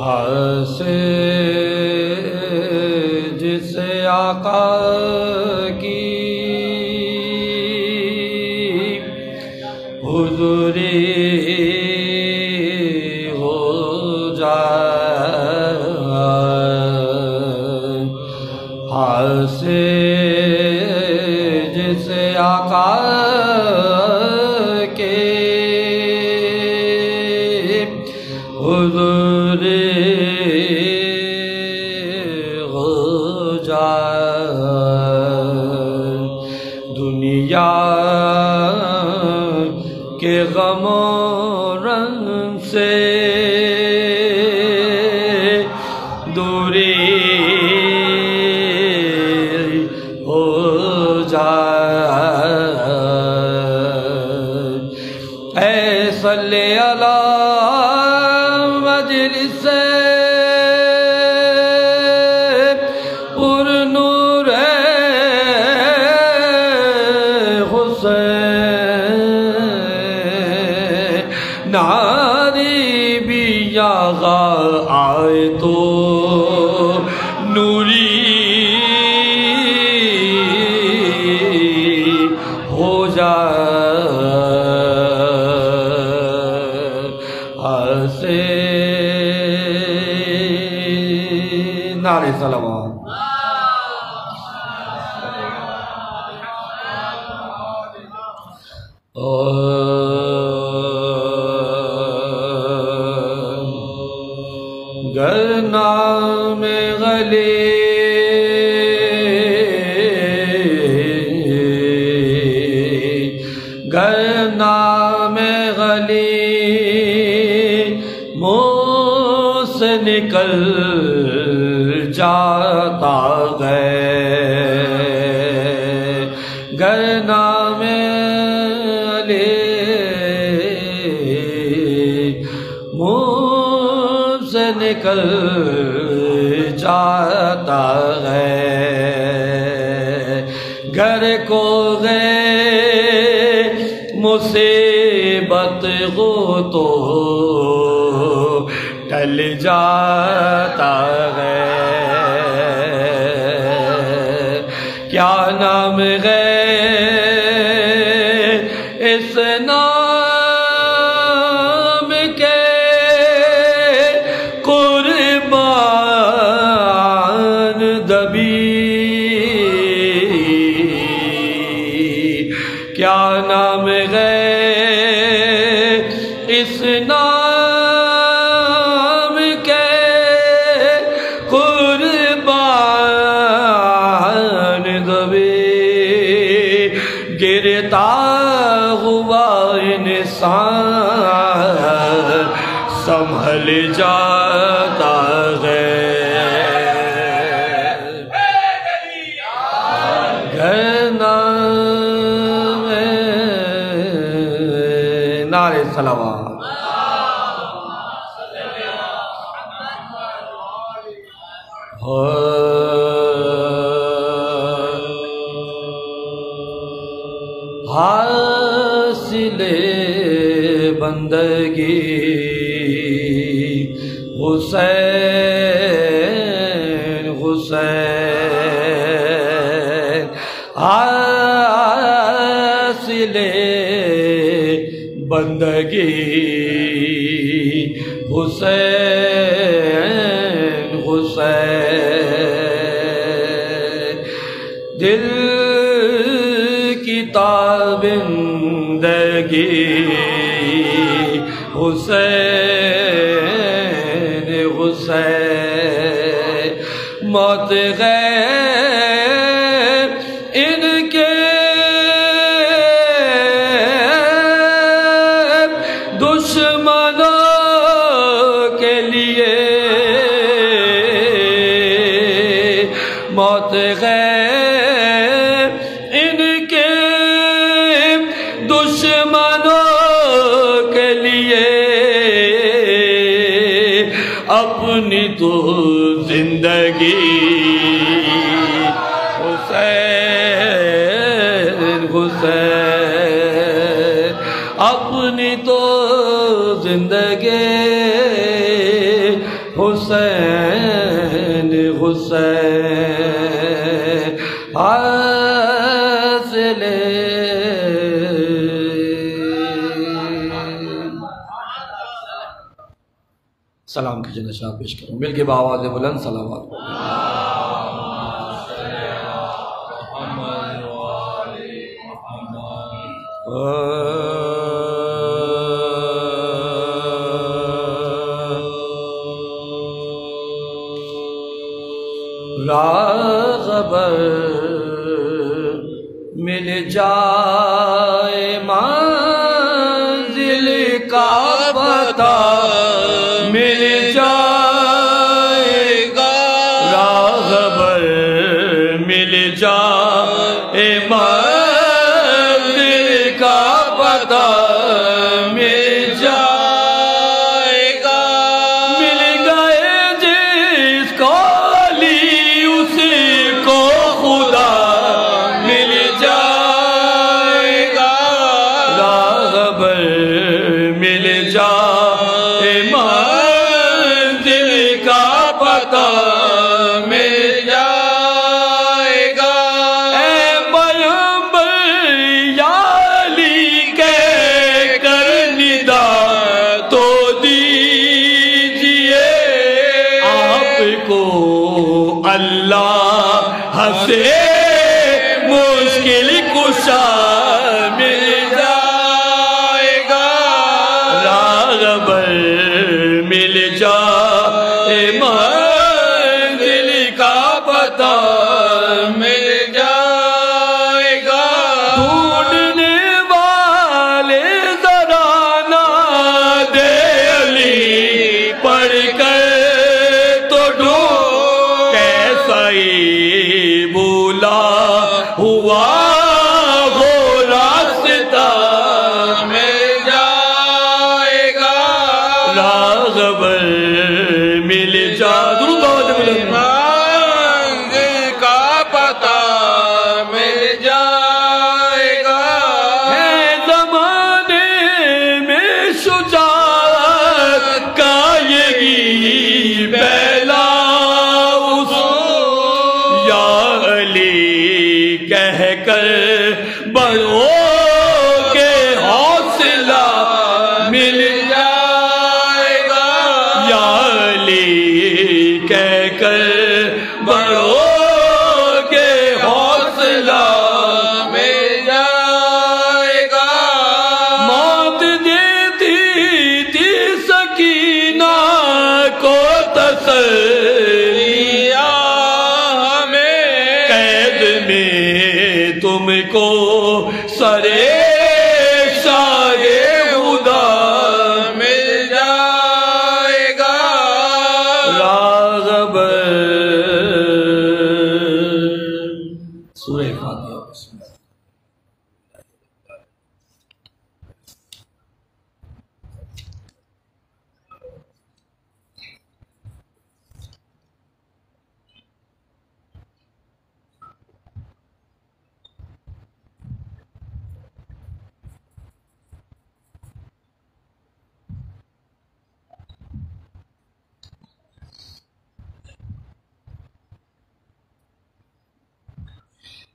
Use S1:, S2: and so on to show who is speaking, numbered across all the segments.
S1: ਹਸੇ जिसे आका नारे सलवा गरना में से निकल जाता गए। गरना नाम मुँह से निकल जाता है घर को गए, मुसीबत हो तो टल जाता है नाम गए इस नाम के कुर्बान दबी। क्या नाम गए इस नाम नारे सलावा। हासिले बंदगी हुसैन हुसैन। हासिले बंदगी। हुसैन हुसैन। दिल की ताबिंदगी। हुसैन हुसैन। मौत गए हुसैन, अपनी तो ज़िंदगी हुसैन हुसैन, हासिले। सलाम की जनशा पेश करूँ। मिल के बावाज बुलंद सलावाद रागबर मिल हंसे मुश्किल कुशा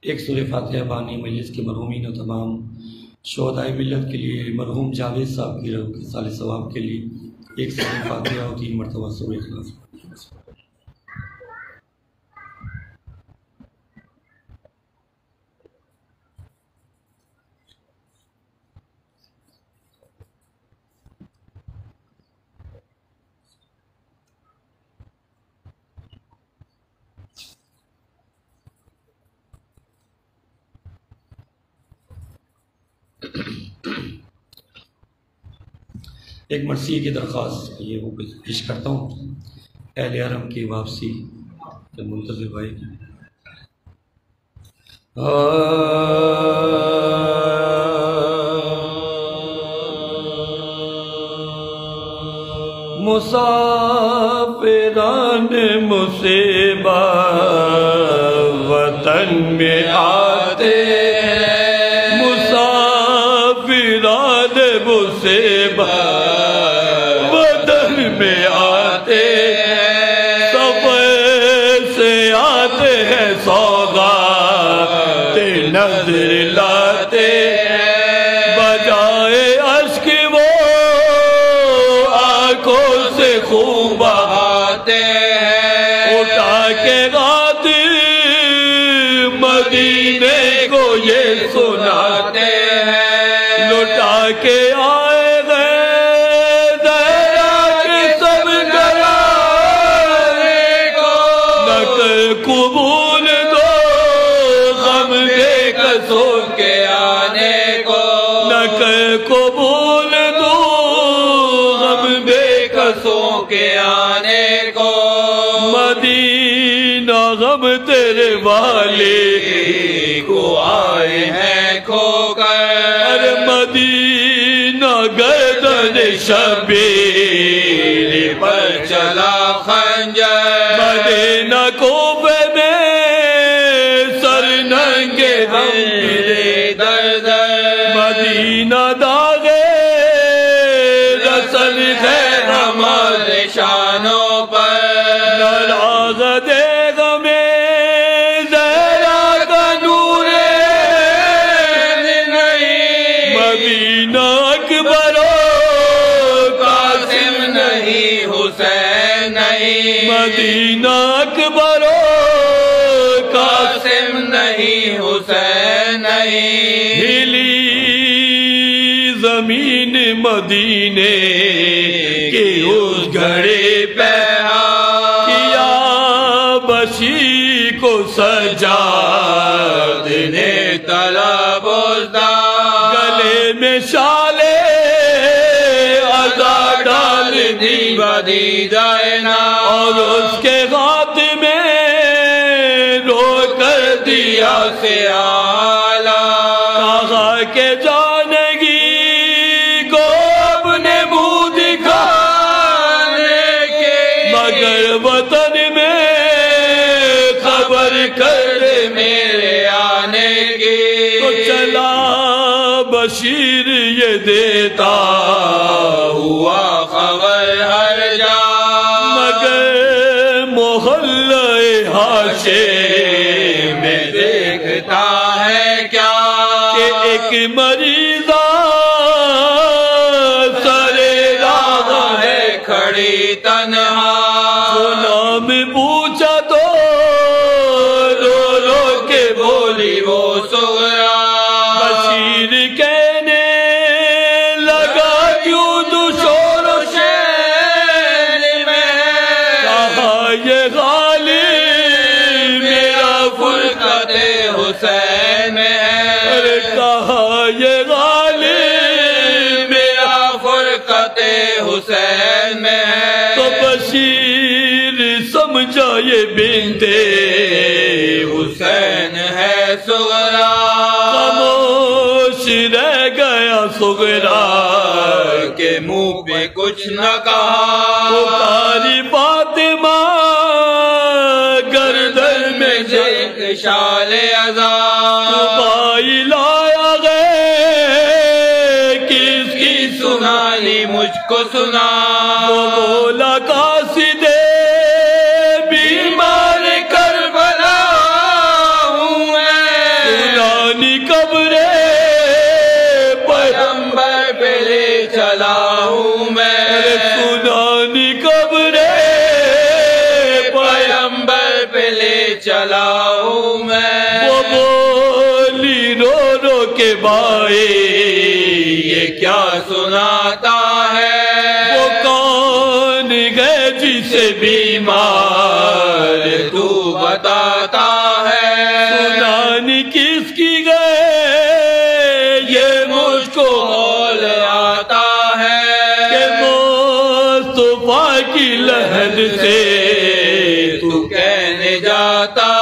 S1: एक सूर्य फातह बानी, मजलिस के मरहूमिन तमाम शहदाय मिलत के लिए, मरहूम जावेद साहब की रहू के साल सवाब के लिए एक सूर्य फातह और तीन मरतबा सूर्य इखलास। एक मरसी की दरख्वास्त ये वो पेश करता हूँ। अहल हरम की वापसी के मुंतजर भाई मुसाफिरान मुसीबत वतन में आते के आए गए, दया के सबको। नकल कबूल दो, गम बेकसों के आने को। नकल कबूल दो, गम बेकसों के आने को। मदीना गम तेरे वाले को आए हैं खोकर। अरे मदीना शबी नहीं हुसैन नहीं। मदीना अकबरो कासिम नहीं हुसैन नहीं। हिली ज़मीन मदीने के उस घड़े पे किया बशी को सजा देने तलब गले में शाले बदी जाए ना और उसके हाथ में रो कर दिया से आला। के जानगी को अपने मुँह दिखाने के। मगर वतन में खबर कर मेरे आने की। तो चला बशीर ये देता हुआ खबर। मरीजा सरे राह है खड़ी तनहा। नाम पूछा तो रो रो के बोली वो सोरा बशीर कहने लगा क्यों दुशोर शहर में कहा ये गाली मेरा फुलकते हुसैन है। कहा ये मेरा फुलकते हुसैन में। तो बशीर समझा ये बिनते हुसैन है सुगरा। खामोश रह गया सुगरा, के मुँह पे कुछ न कहा। सुना। बोला कासिदे बीमार कर मैं। पुरानी कब्रे पैगंबर पे ले चला हूँ मैं। सुनानी कब्रे पैगंबर पे ले चला हूँ मैं। वो बोली रो रो के बाए ये क्या सुनाता बीमार तू बताता है। जान किसकी गए ये मुझको हौल आता है। कि सुबह की लहर से तू कहने जाता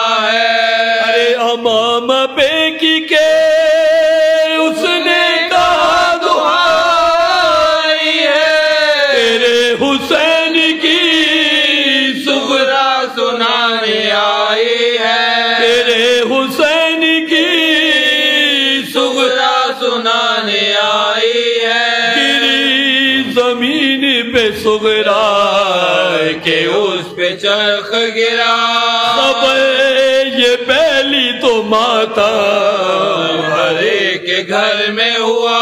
S1: सुगरा के उस पे चरख गिरा। खबर ये पहली तो माता
S2: हर एक घर में हुआ।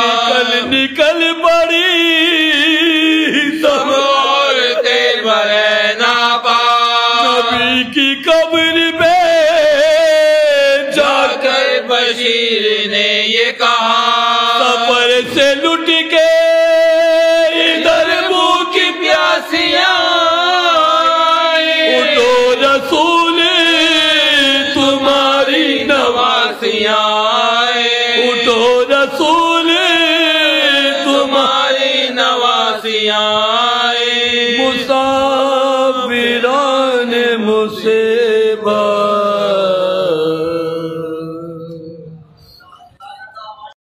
S1: निकल निकल पड़ी सब
S2: औरतें मरे ना पा।
S1: नबी की कब्र पे जाकर
S2: जाकर बशीर ने ये कहा।
S1: सफ़र से लुट के Maria.